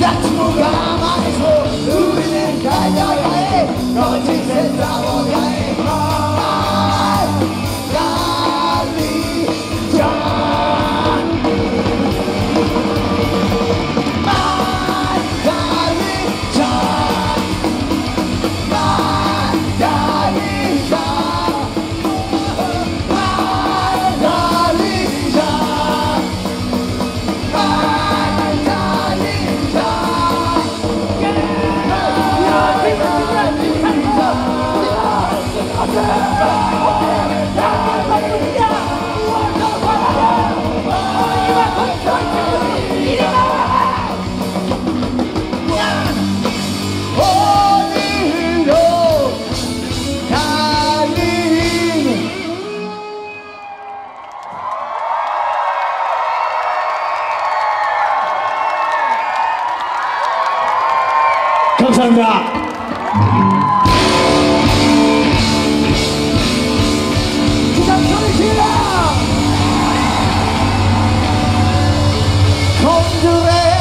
That's move on. 감사합니다. 기상청이시라 건드레